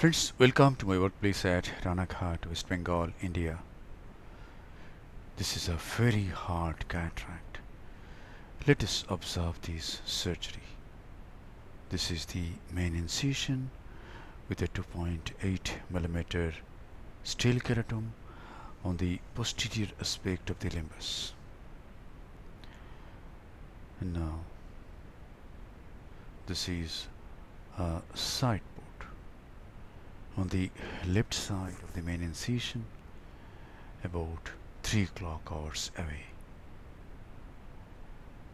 Friends, welcome to my workplace at Ranaghat, West Bengal, India. This is a very hard cataract. Let us observe this surgery. This is the main incision with a 2.8 millimeter steel keratome on the posterior aspect of the limbus. And now, this is a port on the left side of the main incision about 3 clock hours away.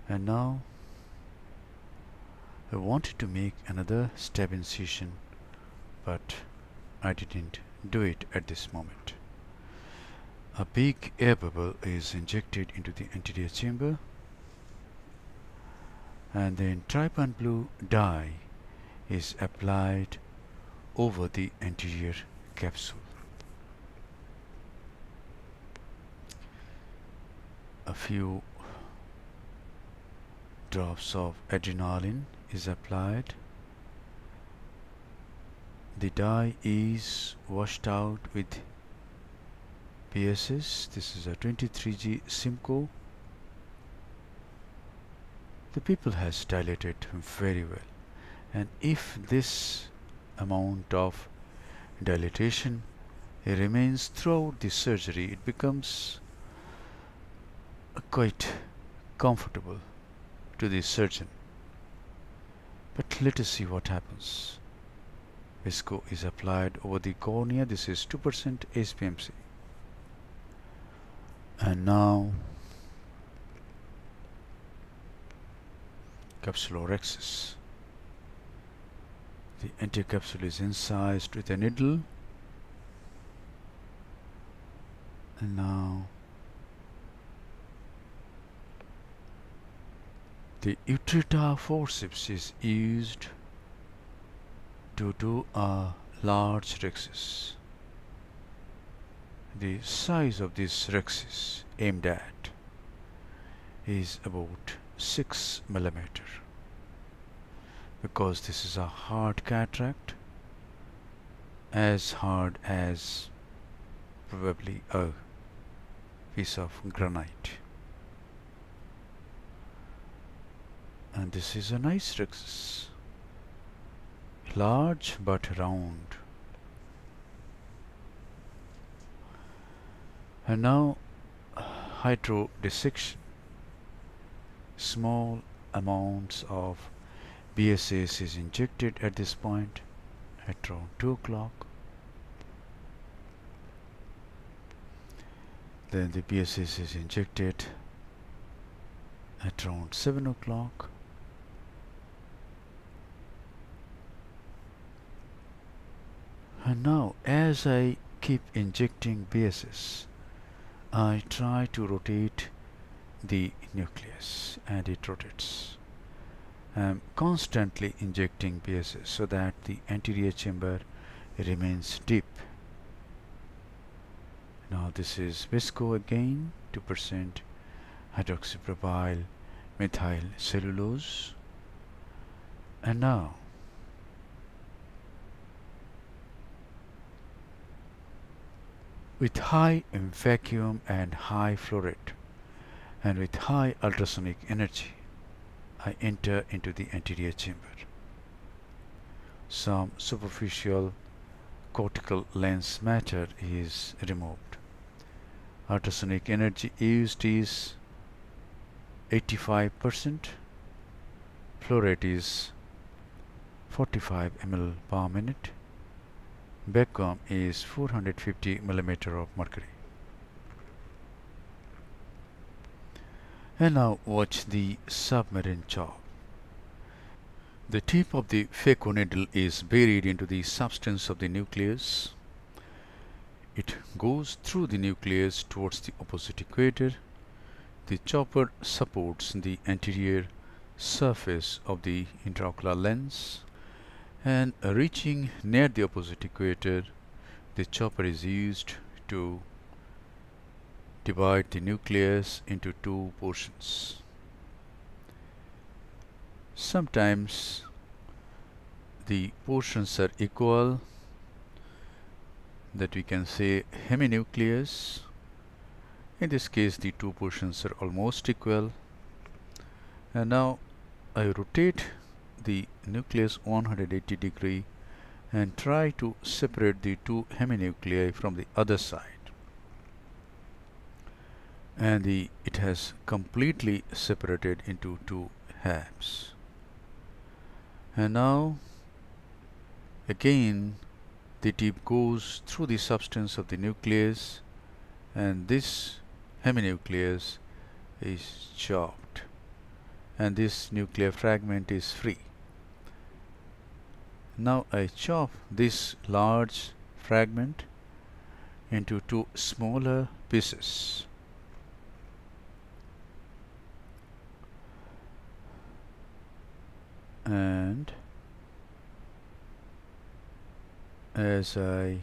And now I wanted to make another stab incision but I didn't do it at this moment. A big air bubble is injected into the anterior chamber and then trypan blue dye is applied over the anterior capsule. A few drops of adrenaline is applied. The dye is washed out with BSS. This is a 23G Simcoe. The pupil has dilated very well and if this amount of dilatation remains throughout the surgery. It becomes quite comfortable to the surgeon. But let us see what happens. Visco is applied over the cornea. This is 2% HPMC and now capsulorhexis the anticapsule is incised with a needle and now the Utrata forceps is used to do a large rhexis. The size of this rhexis aimed at is about 6 millimeter because this is a hard cataract as hard as probably a piece of granite. And this is an rhexis large but round. And now hydrodissection. Small amounts of BSS is injected at this point at around 2 o'clock. Then the BSS is injected at around 7 o'clock. And now as I keep injecting BSS I try to rotate the nucleus and it rotates I'm constantly injecting BSS so that the anterior chamber remains deep. Now this is visco again 2% hydroxypropyl methyl cellulose. And now with high vacuum and high flow rate and with high ultrasonic energy I enter into the anterior chamber. Some superficial cortical lens matter is removed. Ultrasonic energy used is 85%. Flow rate is 45 ml per minute. Vacuum is 450 millimeter of mercury. And now watch the submarine chop. The tip of the phaco needle is buried into the substance of the nucleus. It goes through the nucleus towards the opposite equator. The chopper supports the anterior surface of the intraocular lens and reaching near the opposite equator the chopper is used to divide the nucleus into two portions. Sometimes the portions are equal that we can say heminucleus. In this case the two portions are almost equal. And now I rotate the nucleus 180 degree and try to separate the two heminuclei from the other side and the it has completely separated into two halves and now again the tip goes through the substance of the nucleus and this heminucleus is chopped and this nuclear fragment is free. Now I chop this large fragment into two smaller pieces. And as I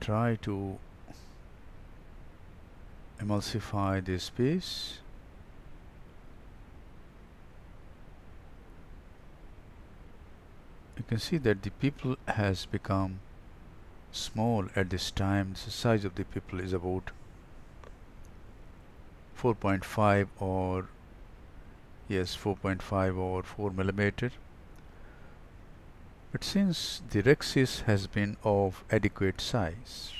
try to emulsify this piece you can see that the pupil has become small at this time. The size of the pupil is about 4.5 or yes 4.5 or 4 millimeter. But since the rhexis has been of adequate size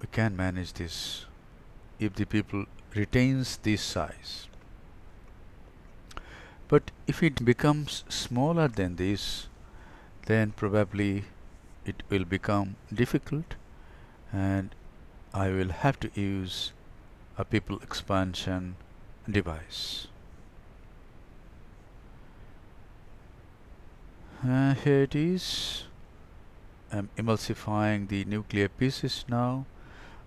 we can manage this if the pupil retains this size. But if it becomes smaller than this then probably it will become difficult and I will have to use a pupil expansion device uh, here it is. I'm emulsifying the nuclear pieces now.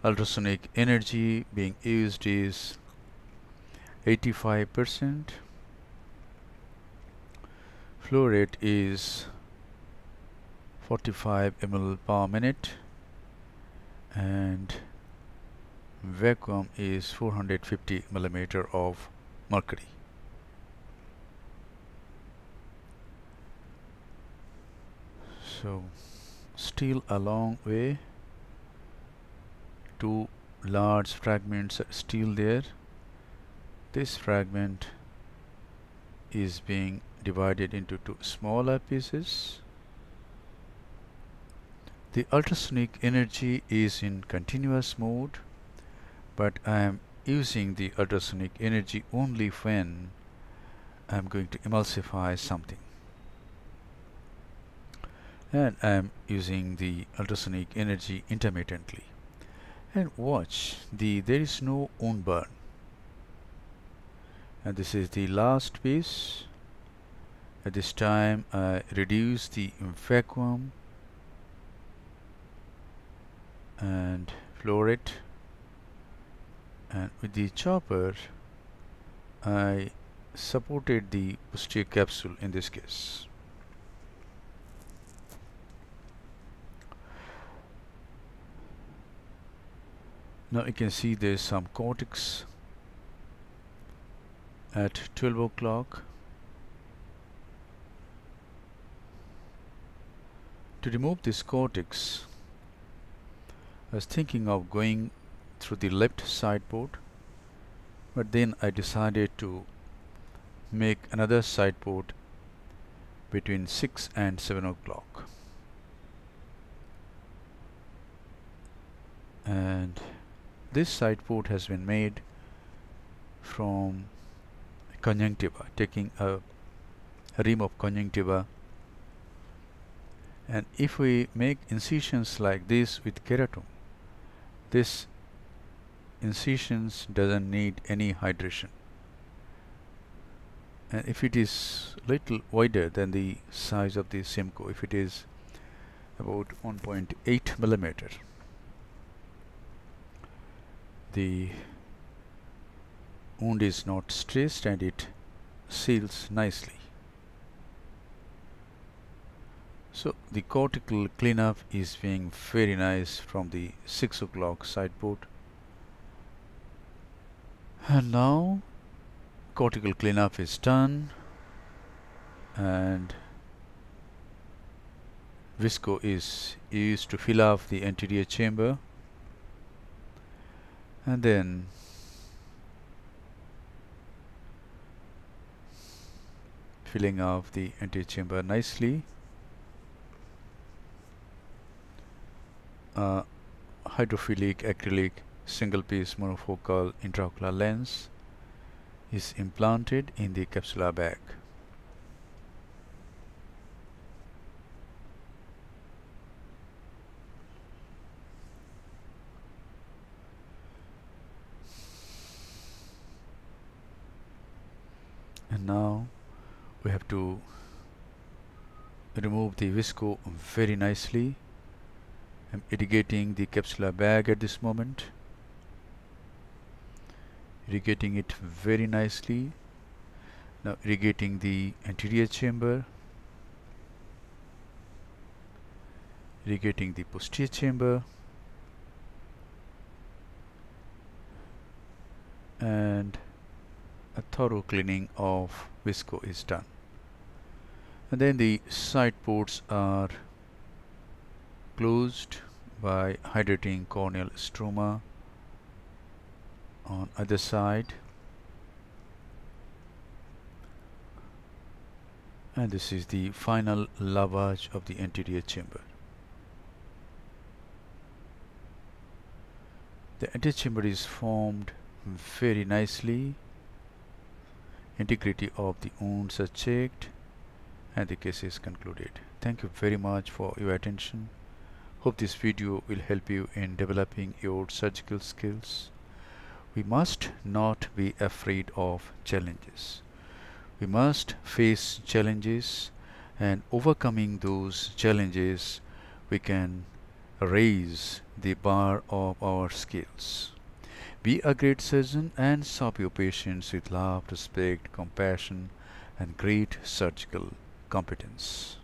Ultrasonic energy being used is 85 percent. Flow rate is 45 ml per minute. And vacuum is 450 millimeter of mercury so still a long way two large fragments are still there this fragment is being divided into two smaller pieces. The ultrasonic energy is in continuous mode but I am using the ultrasonic energy only when I am going to emulsify something and I am using the ultrasonic energy intermittently. And watch the there is no wound burn. And this is the last piece. At this time I reduce the vacuum and flow rate. And with the chopper I supported the posterior capsule in this case now you can see there's some cortex at 12 o'clock. To remove this cortex I was thinking of going through the left side port but then I decided to make another side port between 6 and 7 o'clock. And this side port has been made from conjunctiva taking a rim of conjunctiva. And if we make incisions like this with keratome this incisions doesn't need any hydration. And if it is little wider than the size of the Simcoe if it is about 1.8 millimeter the wound is not stressed and it seals nicely So the cortical cleanup is being very nice from the 6 o'clock side port. And now cortical cleanup is done and visco is used to fill up the anterior chamber and then filling up the anterior chamber nicely uh, hydrophilic acrylic single piece monofocal intraocular lens is implanted in the capsular bag. And now we have to remove the visco very nicely. I'm irrigating the capsular bag at this moment. Irrigating it very nicely. Now irrigating the anterior chamber. Irrigating the posterior chamber. And a thorough cleaning of visco is done. And then the side ports are closed by hydrating corneal stroma on other side. And this is the final lavage of the anterior chamber. The anterior chamber is formed very nicely integrity of the wounds are checked and the case is concluded thank you very much for your attention Hope this video will help you in developing your surgical skills. We must not be afraid of challenges. We must face challenges and overcoming those challenges we can raise the bar of our skills. Be a great surgeon and serve your patients with love, respect, compassion and great surgical competence.